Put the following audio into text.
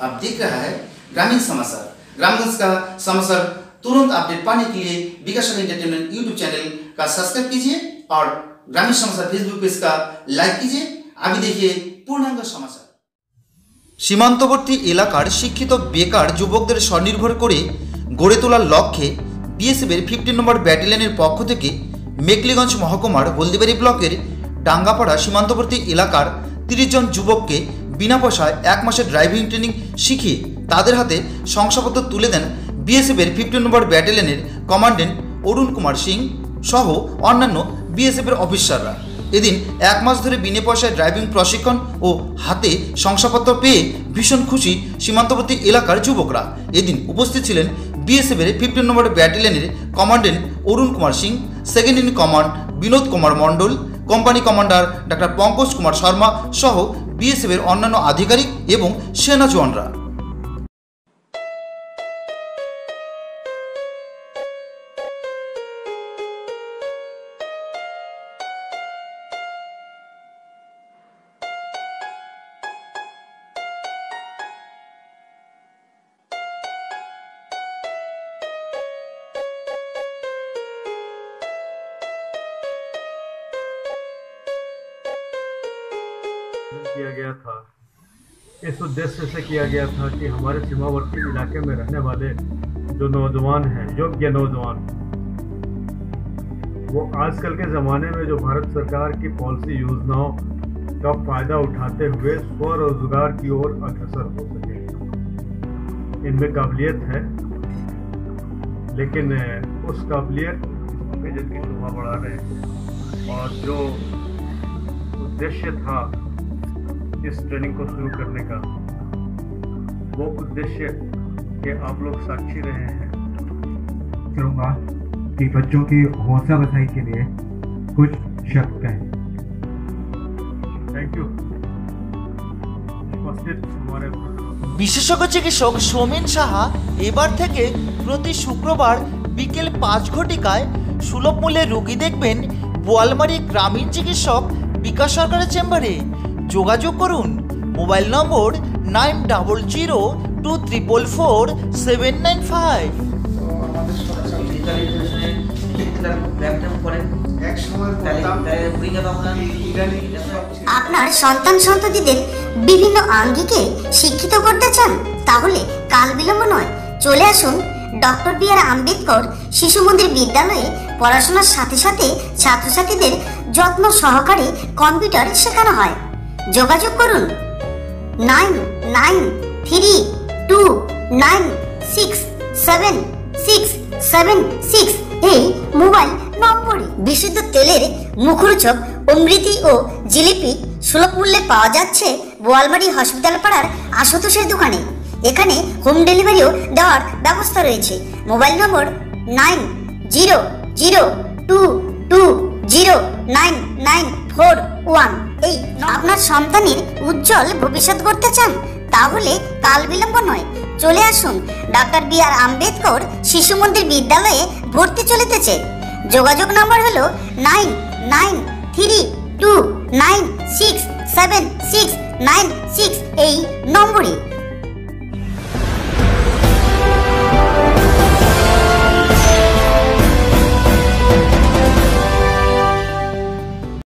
आप देख रहा है ग्रामीण समाचार ग्रामगंज का समाचार तुरंत अपडेट पाने के लिए विकास एंटरटेनमेंट यूट्यूब चैनल का सब्सक्राइब कीजिए और ग्रामीण समाचार फेसबुक पेज का लाइक कीजिए अभी देखिए पूर्णांग समाचार সীমান্তবর্তী এলাকার শিক্ষিত বেকার যুবকদের স্বনির্ভর করে গড়ে তোলার লক্ষ্যে বিএসএফের ফিফটিন নম্বর ব্যাটালিয়নের পক্ষ থেকে মেকলিগঞ্জ মহকুমার হলদিবাড়ি ব্লকের ডাঙ্গাপাড়া সীমান্তবর্তী এলাকার তিরিশ জন যুবককে বিনা পয়সায় এক মাসের ড্রাইভিং ট্রেনিং শিখিয়ে তাদের হাতে শংসাপত্র তুলে দেন বিএসএফের ফিফটিন নম্বর ব্যাটালিয়নের কমান্ডেন্ট অরুণ কুমার সিং সহ অন্যান্য বিএসএফের অফিসাররা এদিন এক মাস ধরে বিনে পয়সায় ড্রাইভিং প্রশিক্ষণ ও হাতে শংসাপত্র পেয়ে ভীষণ খুশি সীমান্তবর্তী এলাকার যুবকরা। এদিন উপস্থিত ছিলেন বিএসএফের fifteen number ব্যাটালিয়নের commandant Arun Kumar Singh second in command Binod Kumar Mondal company commander doctor Pankaj Kumar Sharma সহ বিএসএফের অন্যান্য আধিকারিক এবং সেনা জওয়ানরা। किया गया था। इस उद्देश्य से किया गया था कि हमारे सीमावर्ती इलाके में रहने वाले जो नौजवान हैं, योग्य नौजवान, वो आजकल के ज़माने में जो भारत सरकार की पॉलिसी योजनाओं का फ़ायदा उठाते हुए स्वरोजगार की ओर अग्रसर हो सके। इनमें काबिलियत है, लेकिन उस काबिलियत जिनकी शोभा बढ़ाने और जो उद्देश्य था इस ट्रेनिंग को शुरू करने का वो उद्देश्य के आप लोग साक्षी रहे हैं करूंगा कि बच्चों की हौसला बधाई के लिए कुछ शब्द कहें थैंक यू उपस्थित हमारे বিশেষজ্ঞ চিকিৎসক সৌমেন সাহা এবার থেকে প্রতি শুক্রবার বিকেল পাঁচ ঘটিকায় সুলভ মূল্যে রোগী দেখবেন বোয়ালমারি গ্রামীণ চিকিৎসক বিকাশ সরকারের চেম্বারে যোগাযোগ করুন। Mobile number nine double zero two triple four seven nine five. আপনার সন্তান সন্ততিদের বিভিন্ন আঙ্গিকে শিক্ষিত করতে চান, তাহলে কাল বিলম্ব নয়। চলে আসুন ডক্টর বি আর আম্বেদকর শিশু মন্দির বিদ্যালয়ে পড়াশোনার সাথে সাথে ছাত্রছাত্রীদের যত্ন সহকারে কম্পিউটার শেখানো হয়। যোগাযোগ করুন। Nine nine, three, two, nine, six, seven six seven, six এই মোবাইল নম্বরে বিশুদ্ধ তেলের মুখরোচক অমৃতি ও জিলিপি সুলভ মূল্যে পাওয়া যাচ্ছে বোয়ালবাড়ি হসপিটাল পাড়ার আশুতোষের দোকানে। এখানে হোম ডেলিভারিও দেওয়ার ব্যবস্থা রয়েছে। Mobile number nine, zero zero, two two, zero nine nine, four, one. এই আপনার সন্তানের উজ্জ্বল ভবিষ্যৎ করতে চান, তাহলে কাল বিলম্ব নয়। চলে আসুন ডক্টর বি আর আম্বেদকর শিশু মন্দির বিদ্যালয়ে ভর্তি চলিতেছে। যোগাযোগ নম্বর হলো nine nine, three, two, nine, six, seven, six, nine, six, এই নম্বরে।